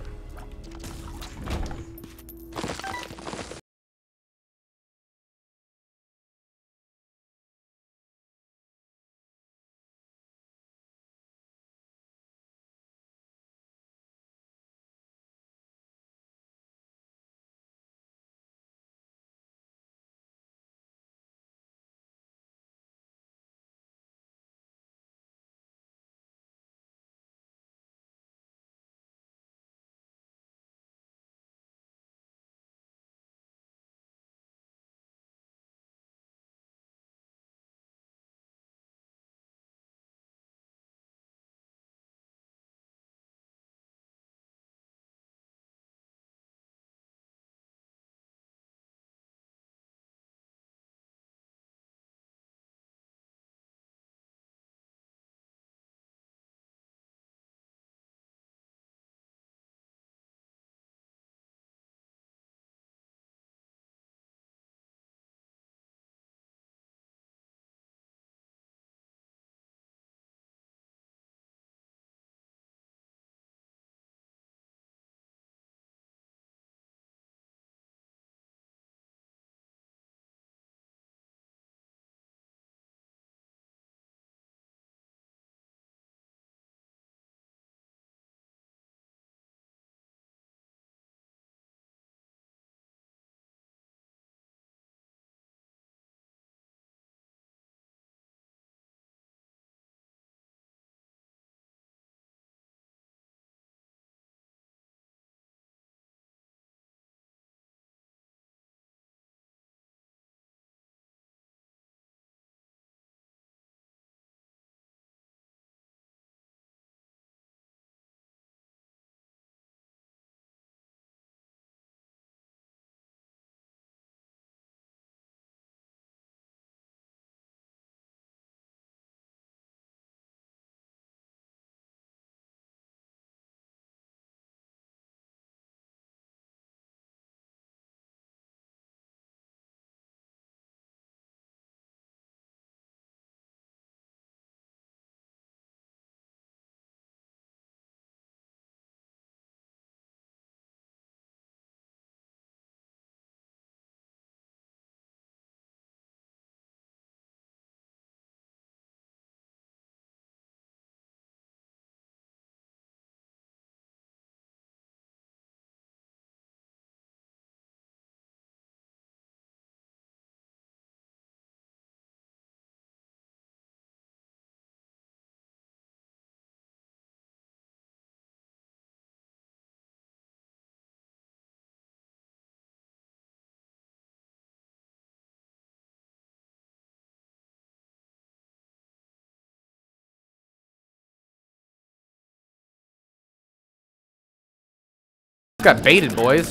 Got baited, boys.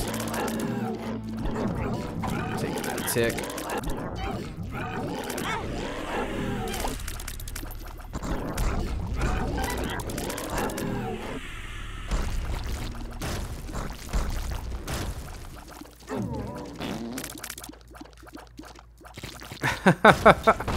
Take that tick. oh,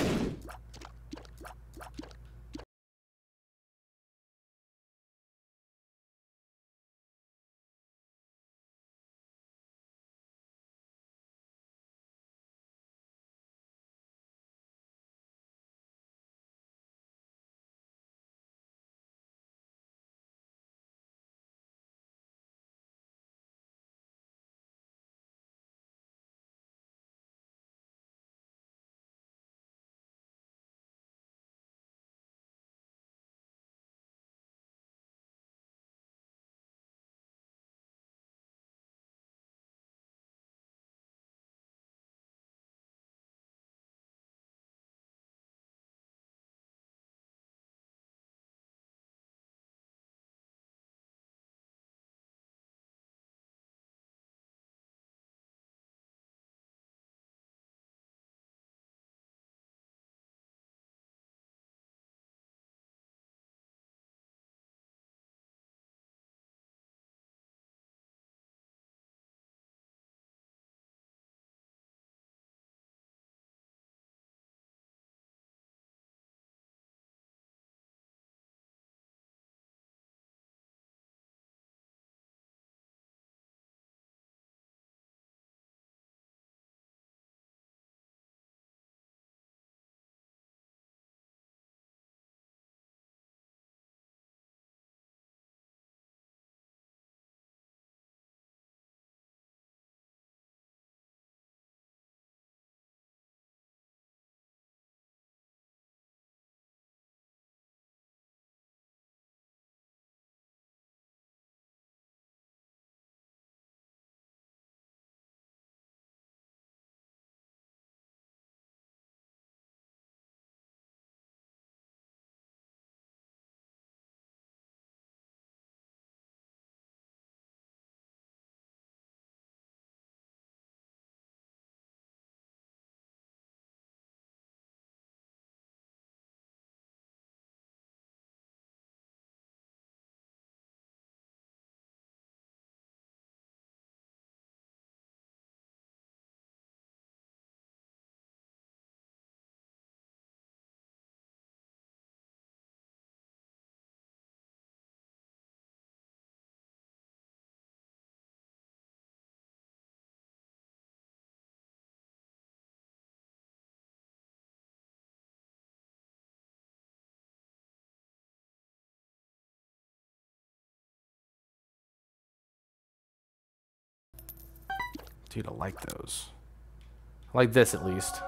Dude, I like those. I like this at least.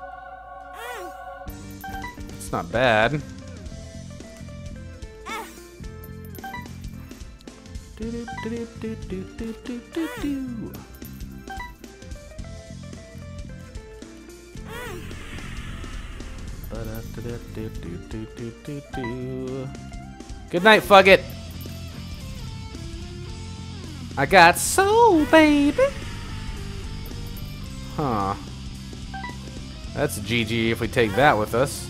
It's not bad. Good night, Fugget. I got soul, baby. Huh. That's GG if we take that with us.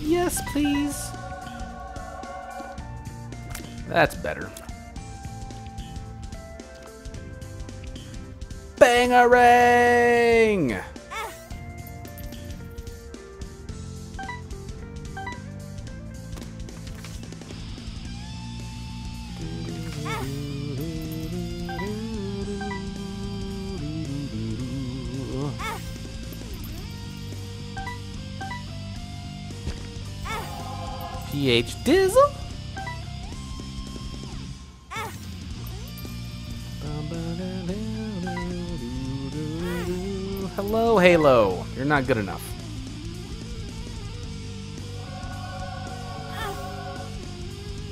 Yes, please. That's better. Bangarang! PH Dizzle. Hello, Halo. You're not good enough.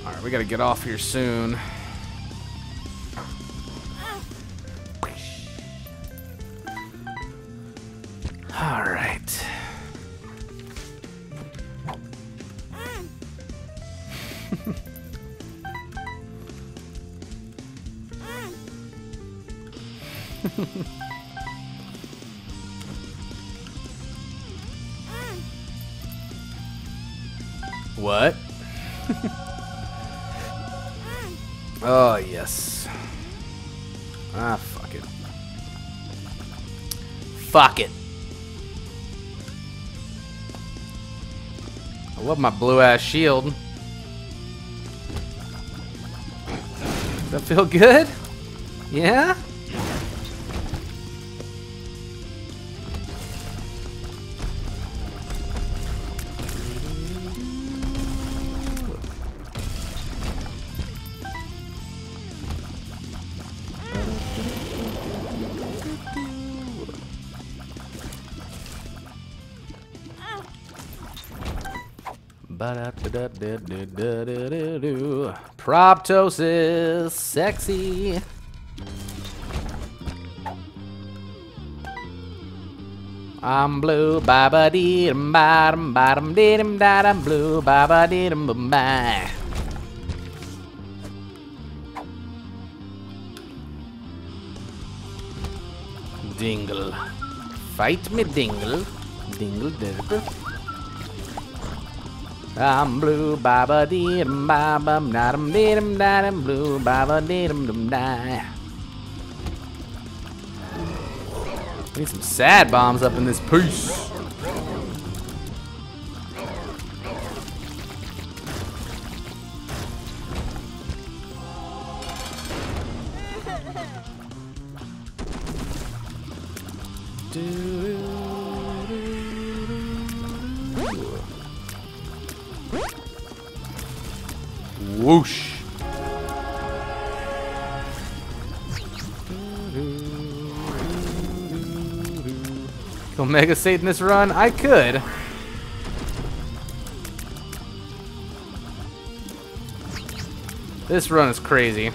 Alright, we gotta get off here soon. Fuck it. I love my blue ass shield. Does that feel good? Yeah? Do, do, do, do, do. Proptosis, sexy. I'm blue, ba ba dee dum ba dum ba dum dee dum da dum blue, ba ba dee dum bum ba. Dingle. Fight me, Dingle. Dingle, dingle. I'm blue, ba ba dee dum ba bum da dum dee dum da dum blue, ba ba dee dum dum da. Need some sad bombs up in this piece. Satan this run? I could. This run is crazy.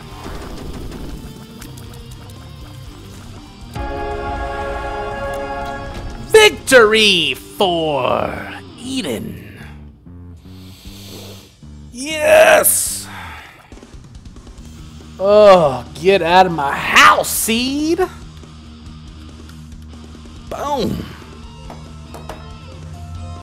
Victory for Eden. Yes! Oh, get out of my house, seed!